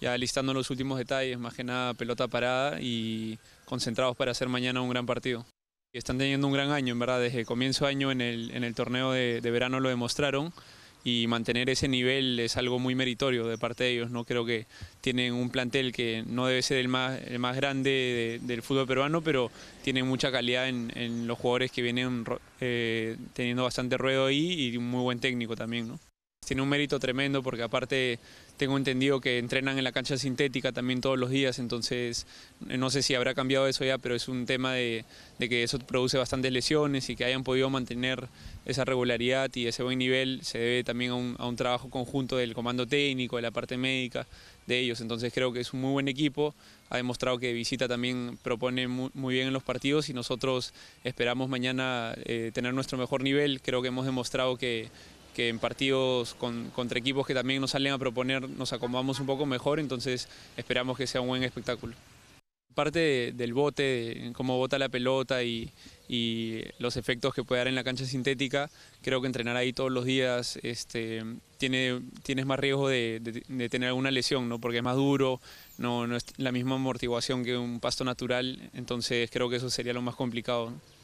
ya listando los últimos detalles, más que nada pelota parada y concentrados para hacer mañana un gran partido. Están teniendo un gran año, en verdad, desde comienzo de año en el, el torneo de, verano lo demostraron y mantener ese nivel es algo muy meritorio de parte de ellos. ¿no? Creo que tienen un plantel que no debe ser el más, el grande de, del fútbol peruano, pero tienen mucha calidad en, en los jugadores que vienen eh, teniendo bastante ruedo ahí y un muy buen técnico también. ¿no? Tiene un mérito tremendo porque aparte tengo entendido que entrenan en la cancha sintética también todos los días, entonces no sé si habrá cambiado eso ya, pero es un tema de, de que eso produce bastantes lesiones y que hayan podido mantener esa regularidad y ese buen nivel se debe también a un, a un, trabajo conjunto del comando técnico, de la parte médica de ellos. Entonces creo que es un muy buen equipo, ha demostrado que Visita también propone muy, muy bien en los partidos y nosotros esperamos mañana eh, tener nuestro mejor nivel. Creo que hemos demostrado que, que en partidos con, contra equipos que también nos salen a proponer nos acomodamos un poco mejor, entonces esperamos que sea un buen espectáculo. Parte de, del bote, de cómo bota la pelota y, y, los efectos que puede dar en la cancha sintética, creo que entrenar ahí todos los días este, tiene, tienes más riesgo de, de, tener alguna lesión, ¿no? porque es más duro, no, no es la misma amortiguación que un pasto natural, entonces creo que eso sería lo más complicado. ¿no?